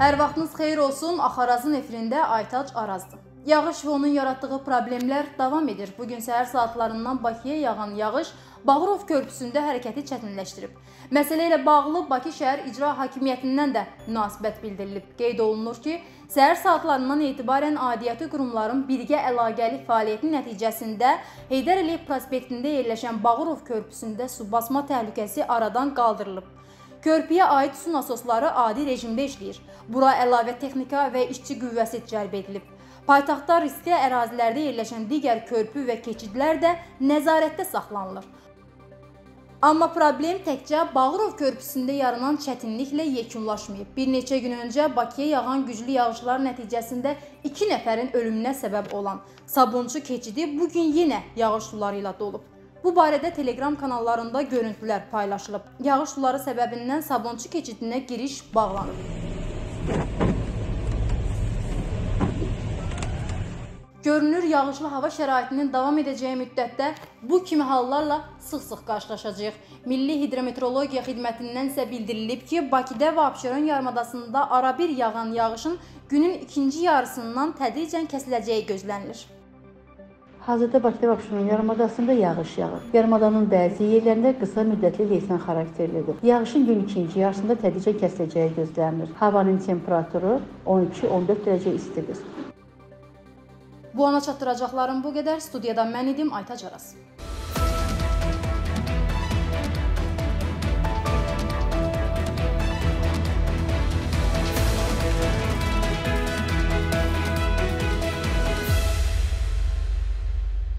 Hər vaxtınız xeyir olsun. Axarazın efirində Aytac Arazdır. Yağış və onun yaratdığı problemlər davam edir. Bu gün səhər saatlarından Bakıya yağan yağış Bağırov körpüsündə hərəkəti çətinləşdirib. Məsələ ilə bağlı Bakı şəhər icra hakimiyyətindən də münasibət bildirilib. Qeyd olunur ki, səhər saatlarından etibarən aidiyyəti qurumların birgə əlaqəli fəaliyyəti nəticəsində Heydər Əliyev prospektində yerləşən Bağırov körpüsündə su basma təhlükəsi aradan qaldırılıb. Körpüyə aid su nasosları adi rejimdə işləyir. Bura əlavə texnika və işçi qüvvəsi cəlb edilib. Paytaxtda riskli ərazilərdə yerləşən digər körpü və keçidlər də nəzarətdə saxlanılır. Amma problem təkcə Bağırov körpüsündə yaranan çətinliklə yekunlaşmayıb. Bir neçə gün öncə Bakıya yağan güclü yağışlar nəticəsində 2 nəfərin ölümünə səbəb olan Sabunçu keçidi bu gün yenə yağış suları ilə dolub. Bu barədə Telegram kanallarında görüntülər paylaşılıb. Yağış suları səbəbindən Sabunçu keçidinə giriş bağlanıb. Görünür, yağışlı hava şəraitinin davam edəcəyi müddətdə bu kimi hallarla sıx-sıx qarşılaşacağıq. Milli Hidrometeorologiya Xidmətindən isə bildirilib ki, Bakıda və Abşeron yarımadasında arabir yağan yağışın günün ikinci yarısından tədricən kəsiləcəyi gözlənilir. Hazırda Bakıda Abşeron yarımadasında yağış yağır. Yarımadanın bəzi yerlərində qısa müddətli leysan xarakterlidir. Yağışın gün ikinci yarısında tədricən kəsiləcəyi gözlənilir. Havanın temperaturu 12-14 dərəcə istidir. Bu ana çatdıracaqlarım bu qədər. Studiyadan mən idim Aytac Aras.